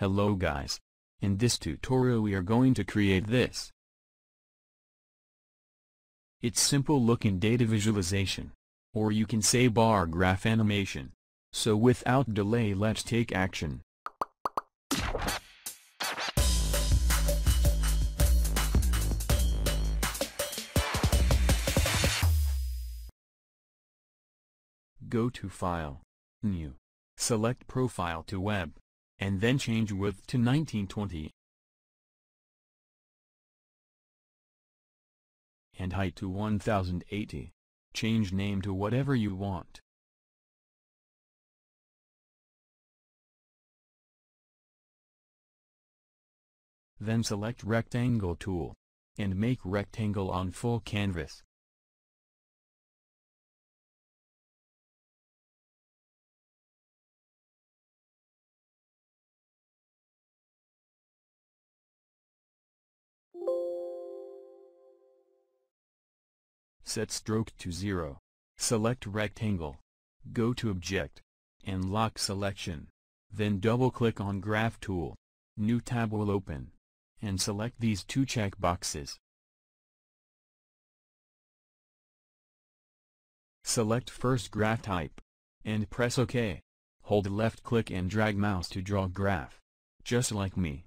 Hello guys. In this tutorial we are going to create this. It's simple looking data visualization. Or you can say bar graph animation. So without delay let's take action. Go to File, New. Select Profile to Web. And then change width to 1920. And height to 1080. Change name to whatever you want. Then select Rectangle tool. And make rectangle on full canvas. Set stroke to 0. Select rectangle. Go to Object. And lock selection. Then double-click on Graph tool. New tab will open. And select these two check boxes. Select first graph type. And press OK. Hold left click and drag mouse to draw graph. Just like me.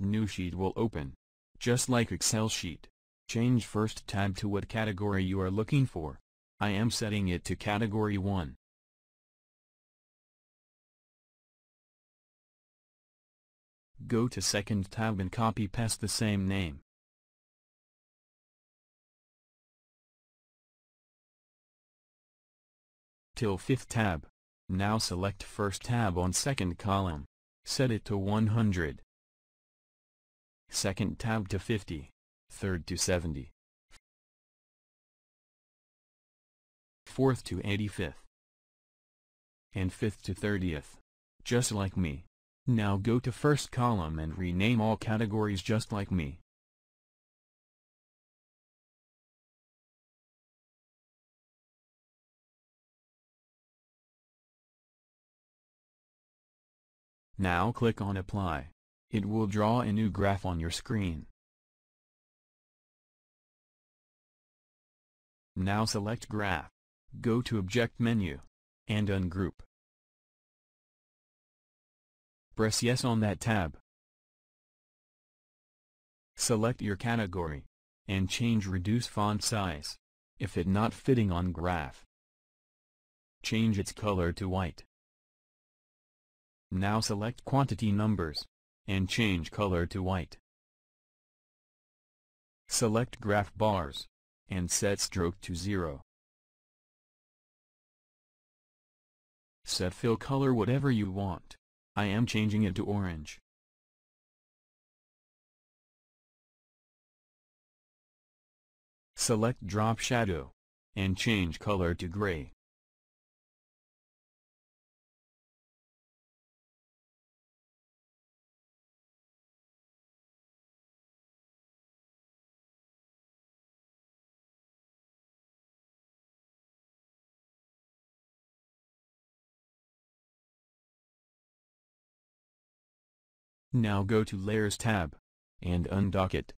New sheet will open. Just like Excel sheet. Change first tab to what category you are looking for. I am setting it to category 1. Go to second tab and copy paste the same name. Till fifth tab. Now select first tab on second column. Set it to 100 second tab to 50, third to 70, fourth to 85th, and fifth to 30th. Just like me. Now go to first column and rename all categories just like me. Now click on Apply. It will draw a new graph on your screen. Now select Graph. Go to Object menu. And Ungroup. Press Yes on that tab. Select your category. And change Reduce Font Size. If it not fitting on graph. Change its color to white. Now select Quantity Numbers and change color to white. Select graph bars, and set stroke to 0. Set fill color whatever you want. I am changing it to orange. Select drop shadow, and change color to gray. Now go to Layers tab. And undock it.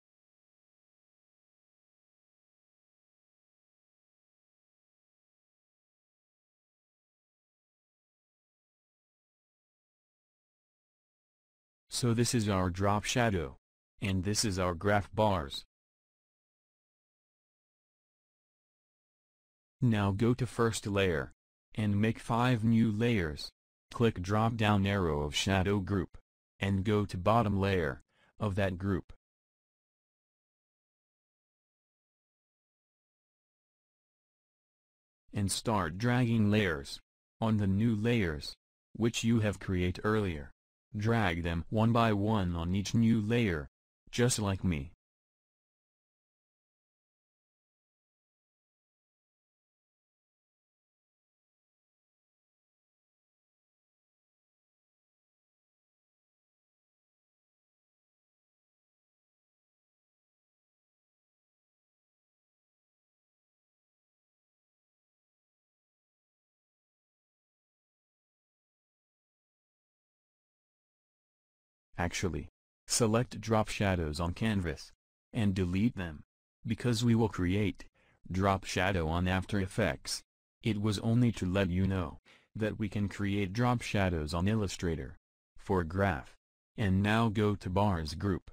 So this is our drop shadow. And this is our graph bars. Now go to first layer. And make 5 new layers. Click drop down arrow of shadow group and go to bottom layer of that group. And start dragging layers on the new layers, which you have create earlier. Drag them one by one on each new layer, just like me. Actually, select drop shadows on canvas, and delete them, because we will create drop shadow on After Effects. It was only to let you know that we can create drop shadows on Illustrator for graph. And now go to bars group,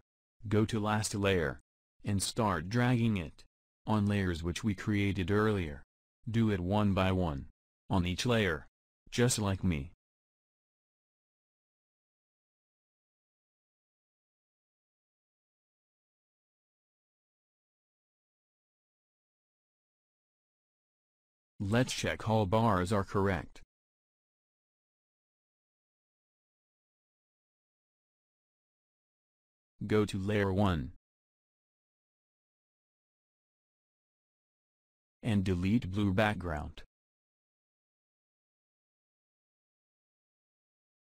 go to last layer, and start dragging it on layers which we created earlier. Do it one by one, on each layer, just like me. Let's check all bars are correct. Go to layer 1. And delete blue background.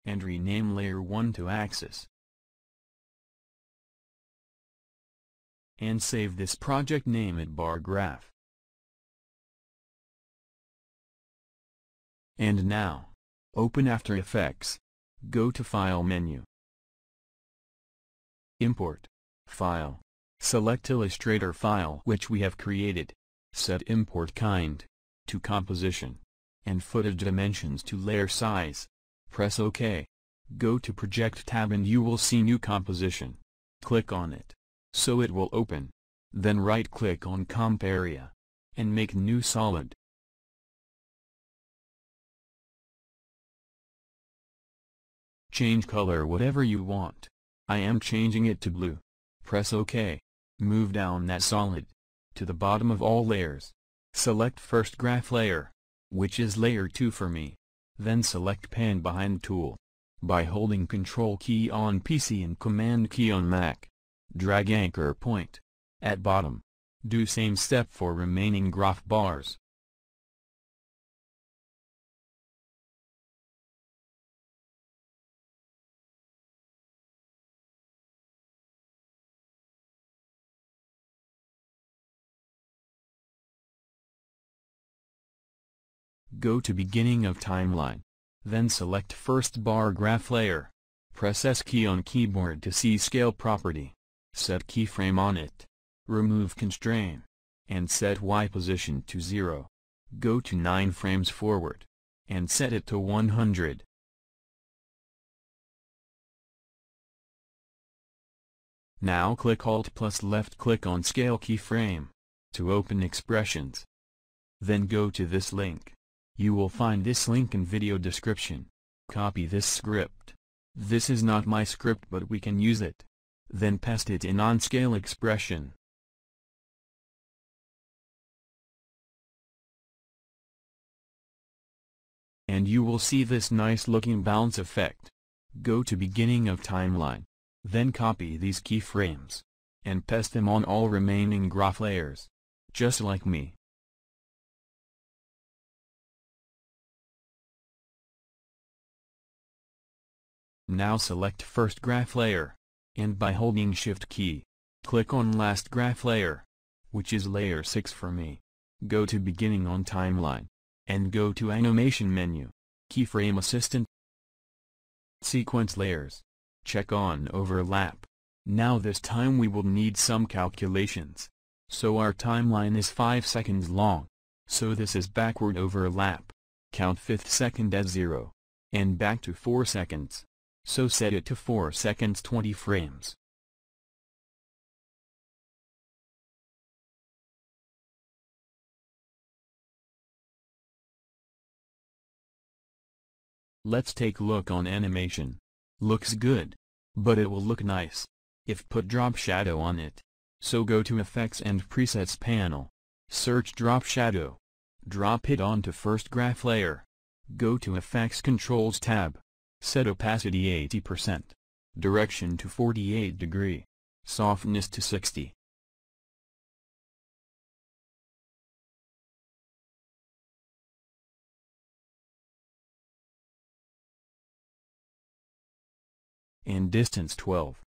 And rename layer 1 to axis. And save this project name at bar graph. And now, open After Effects. Go to File menu. Import. File. Select Illustrator file which we have created. Set import kind to composition and footage dimensions to layer size. Press OK. Go to Project tab and you will see new composition. Click on it. So it will open. Then right-click on Comp area. And make new solid. Change color whatever you want. I am changing it to blue. Press OK. Move down that solid. To the bottom of all layers. Select first graph layer. Which is layer 2 for me. Then select pan behind tool. By holding Control key on PC and Command key on Mac. Drag anchor point. At bottom. Do same step for remaining graph bars. Go to beginning of timeline. Then select first bar graph layer. Press S key on keyboard to see scale property. Set keyframe on it. Remove constraint. And set Y position to 0. Go to 9 frames forward. And set it to 100. Now click Alt plus left click on Scale keyframe. To open expressions. Then go to this link. You will find this link in video description. Copy this script. This is not my script but we can use it. Then paste it in on scale expression. And you will see this nice looking bounce effect. Go to beginning of timeline. Then copy these keyframes. And paste them on all remaining graph layers. Just like me. Now select first graph layer. And by holding shift key, click on last graph layer. Which is layer 6 for me. Go to beginning on timeline. And go to animation menu. Keyframe assistant. Sequence layers. Check on overlap. Now this time we will need some calculations. So our timeline is 5 seconds long. So this is backward overlap. Count 5th second as 0. And back to 4 seconds so set it to 4 seconds 20 frames. Let's take look on animation. Looks good. But it will look nice. If put drop shadow on it. So go to Effects and Presets panel. Search drop shadow. Drop it onto first graph layer. Go to Effects Controls tab. Set opacity 80%. Direction to 48 degree. Softness to 60. And distance 12.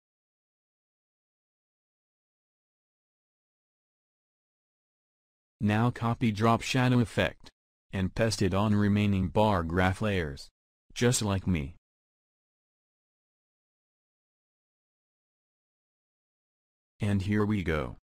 Now copy drop shadow effect. And paste it on remaining bar graph layers. Just like me. And here we go.